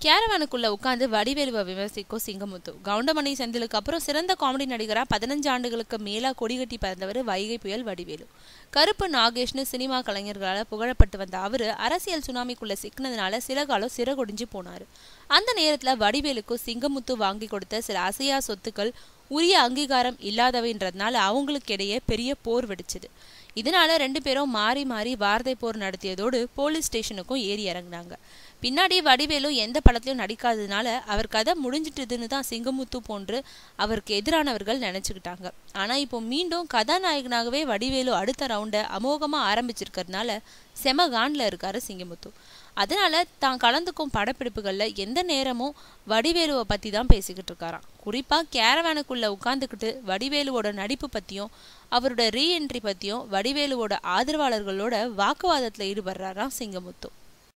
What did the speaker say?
கேரவானுக்குள்ள உட்காந்து வடிவேலுவை விமர்சிக்கும் சிங்கமுத்து. கவுண்டமணி செந்திலுக்கு அப்புறம் சிறந்த காமெடி நடிகரா பதினஞ்சு ஆண்டுகளுக்கு மேலா கொடிகட்டி பறந்தவர் வைகை புயல் வடிவேலு. கருப்பு நாகேஷ்னு சினிமா கலைஞர்களால் புகழப்பட்டு வந்த அவர் அரசியல் சுனாமிக்குள்ள சிக்கினதுனால சில காலம் சிறகொடிஞ்சு போனாரு. அந்த நேரத்துல வடிவேலுக்கும் சிங்கமுத்து வாங்கி கொடுத்த சில அசையா சொத்துக்கள் உரிய அங்கீகாரம் இல்லாதவைன்றதுனால அவங்களுக்கு இடையே பெரிய போர் வெடிச்சது. இதனால ரெண்டு பேரும் மாறி மாறி வார்த்தை போர் நடத்தியதோடு போலீஸ் ஸ்டேஷனுக்கும் ஏறி இறங்கினாங்க. பின்னாடி வடிவேலு எந்த படத்துலையும் நடிக்காததுனால அவர் கதை முடிஞ்சிட்டதுன்னு தான் சிங்கமுத்து போன்று அவருக்கு எதிரானவர்கள் நினைச்சுக்கிட்டாங்க. ஆனா இப்போ மீண்டும் கதாநாயகனாகவே வடிவேலு அடுத்த ரவுண்டை அமோகமா ஆரம்பிச்சிருக்கிறதுனால செம கான்ல இருக்காரு சிங்கமுத்து. அதனால தான் கலந்துக்கும் படப்பிடிப்புகள்ல எந்த நேரமும் வடிவேலுவை பத்தி தான் பேசிக்கிட்டு இருக்காராம். குறிப்பா கேரவானுக்குள்ளே உட்காந்துக்கிட்டு வடிவேலுவோட நடிப்பு பத்தியும் அவரோட ரீஎன்ட்ரி பத்தியும் வடிவேலுவோட ஆதரவாளர்களோட வாக்குவாதத்துல ஈடுபடுறாராம் சிங்கமுத்து.